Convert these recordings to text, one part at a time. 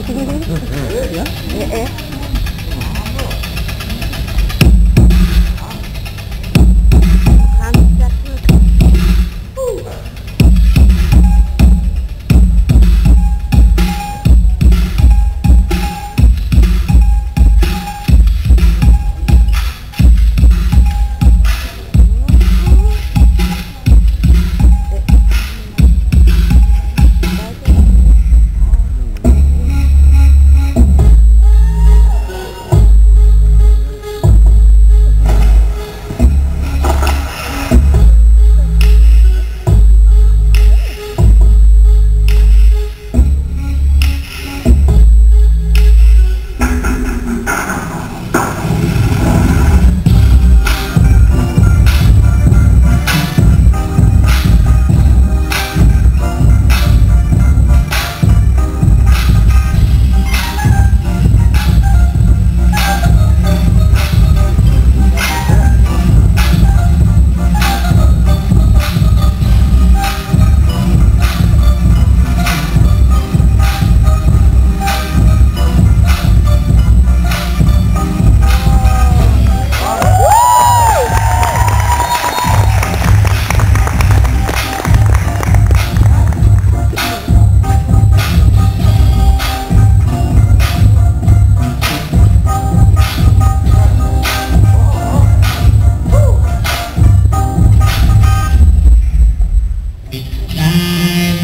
Eh, eh.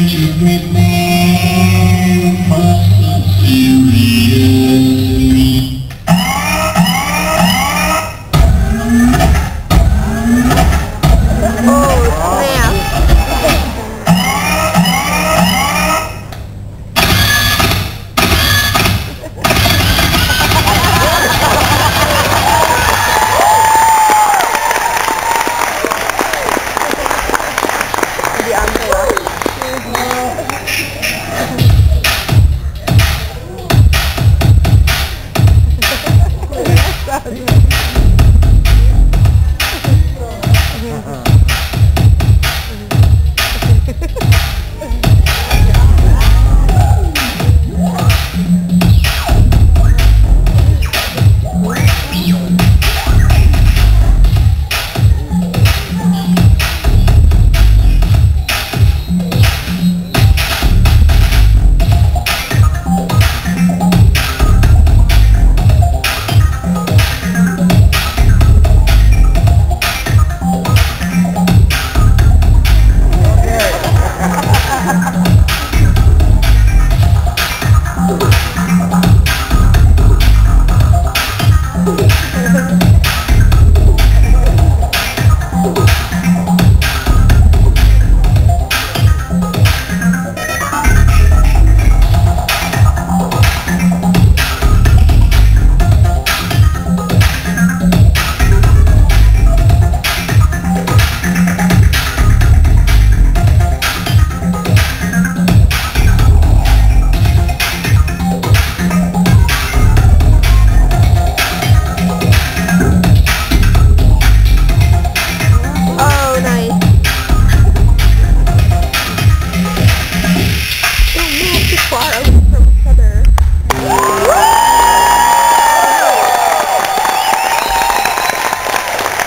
you with me. right?